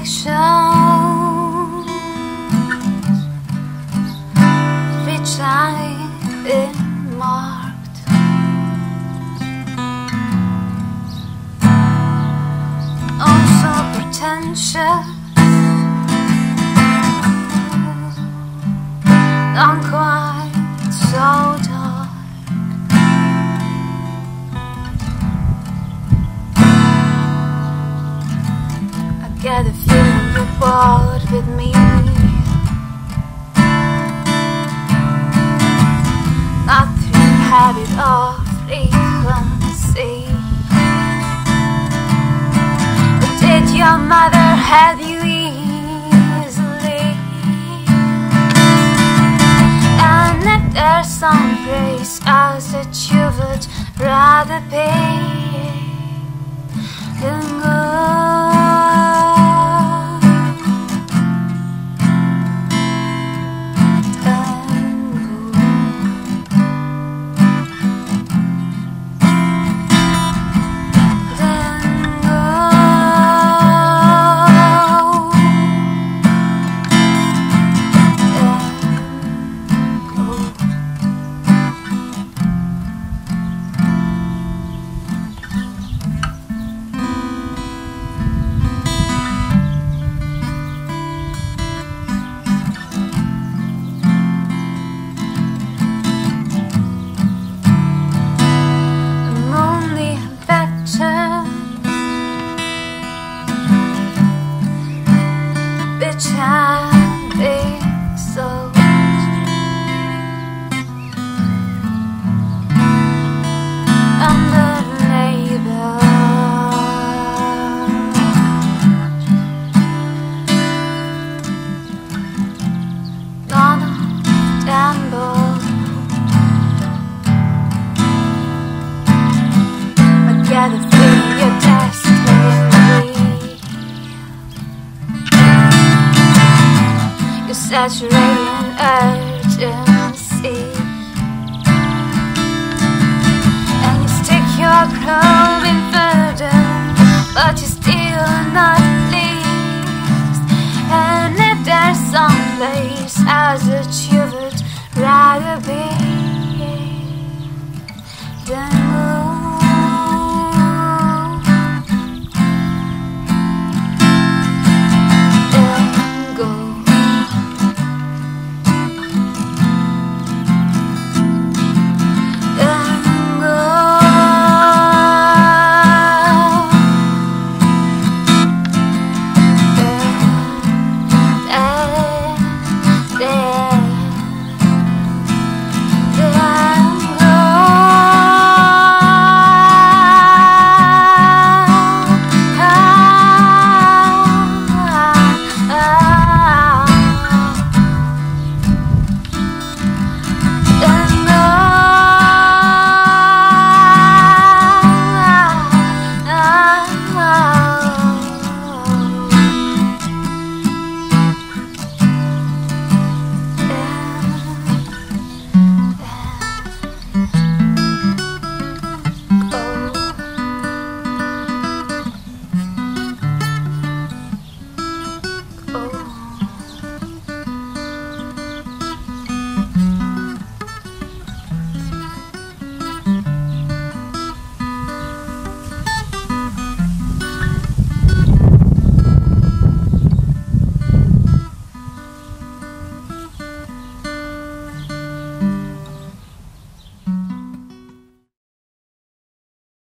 directions which I've been marked. Also pretentious, not quite so dark. Your mother you easily? And if there's some praise as that you would rather pay saturating urgency. And you stick your probe in further, but you're still not pleased. And if there's some place as that you would rather be, then